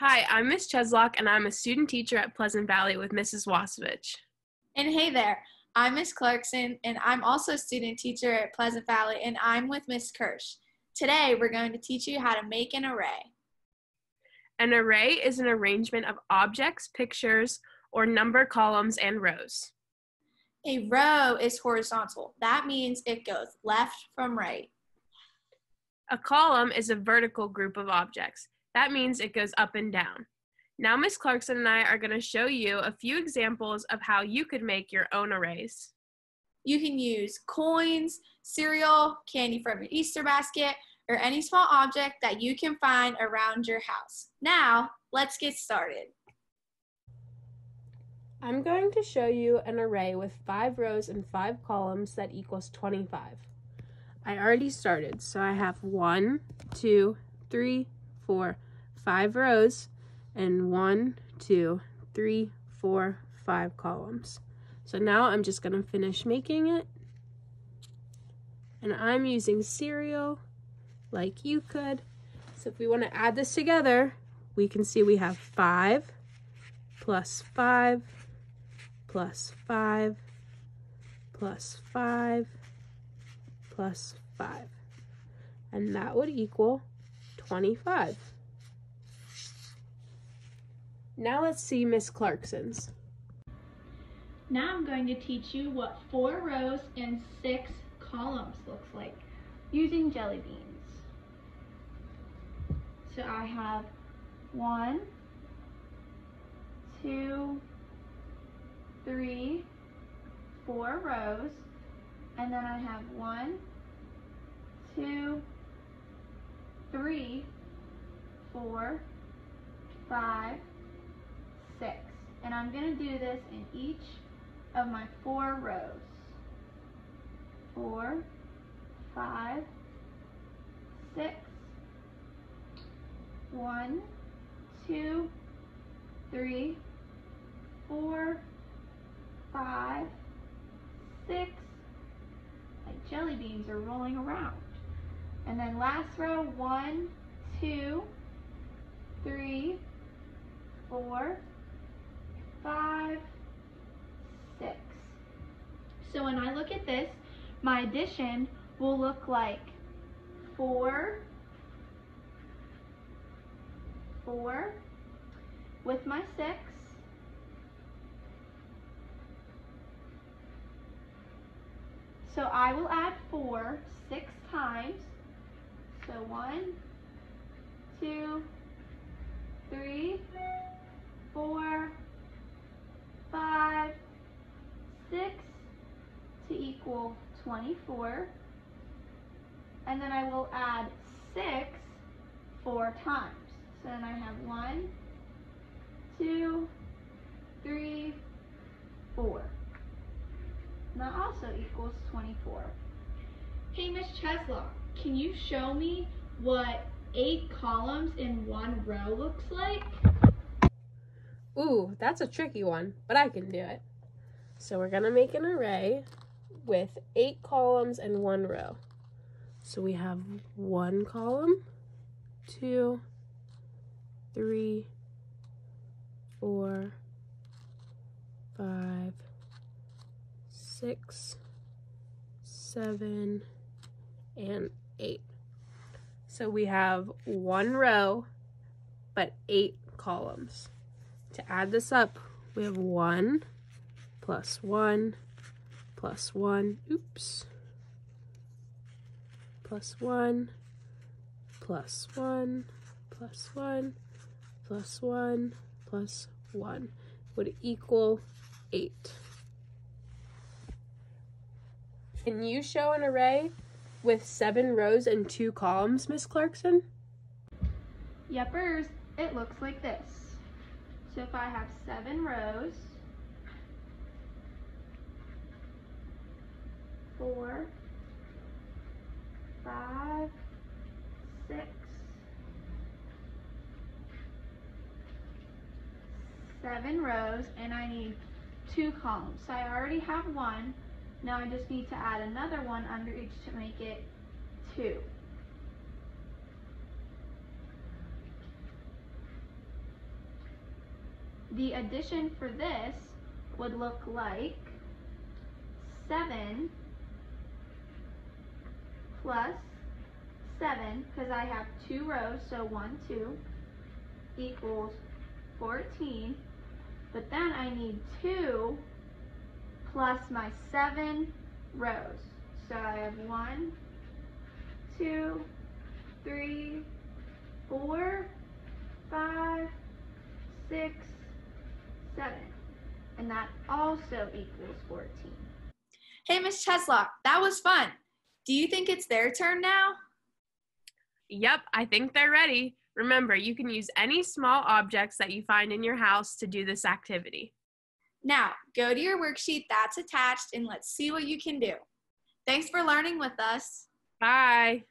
Hi, I'm Miss Cheslock, and I'm a student teacher at Pleasant Valley with Mrs. Wasovich. And hey there, I'm Miss Clarkson, and I'm also a student teacher at Pleasant Valley, and I'm with Miss Kirsch. Today, we're going to teach you how to make an array. An array is an arrangement of objects, pictures, or number columns and rows. A row is horizontal. That means it goes left from right. A column is a vertical group of objects. That means it goes up and down. Now, Miss Clarkson and I are going to show you a few examples of how you could make your own arrays. You can use coins, cereal, candy from your Easter basket, or any small object that you can find around your house. Now, let's get started. I'm going to show you an array with five rows and five columns that equals 25. I already started, so I have one, two, three, four, five rows, and one, two, three, four, five columns. So now I'm just going to finish making it. And I'm using cereal like you could. So if we want to add this together, we can see we have five plus five plus 5 plus 5 plus 5. And that would equal 25. Now let's see Miss Clarkson's. Now I'm going to teach you what four rows and six columns looks like using jelly beans. So I have one, two, three, four rows, and then I have one, two, three, four, five, six. And I'm going to do this in each of my four rows. Four, five, six, one, two, three, four, five, six, like jelly beans are rolling around. And then last row, one, two, three, four, five, six. So when I look at this, my addition will look like four, four, with my six, So I will add four six times. So one, two, three, four, five, six to equal 24. And then I will add six four times. So then I have one, two, three, four. And that also equals 24. Hey, Miss Cheslock, can you show me what eight columns in one row looks like? Ooh, that's a tricky one, but I can do it. So we're going to make an array with eight columns and one row. So we have one column, two, three, four, five, six, seven, and eight. So we have one row, but eight columns. To add this up, we have one plus one plus one, oops, plus one plus one plus one plus one plus one would equal eight. Can you show an array with seven rows and two columns, Miss Clarkson? Yepers, it looks like this. So if I have seven rows, four, five, six, seven rows, and I need two columns. So I already have one, now I just need to add another one under each to make it two. the addition for this would look like 7 plus 7, because I have two rows, so 1, 2, equals 14. But then I need 2 plus my 7 rows. So I have 1, 2, 3, 4, 5, 6, 7. And that also equals 14. Hey, Miss Cheslock, that was fun. Do you think it's their turn now? Yep, I think they're ready. Remember, you can use any small objects that you find in your house to do this activity. Now, go to your worksheet that's attached and let's see what you can do. Thanks for learning with us. Bye.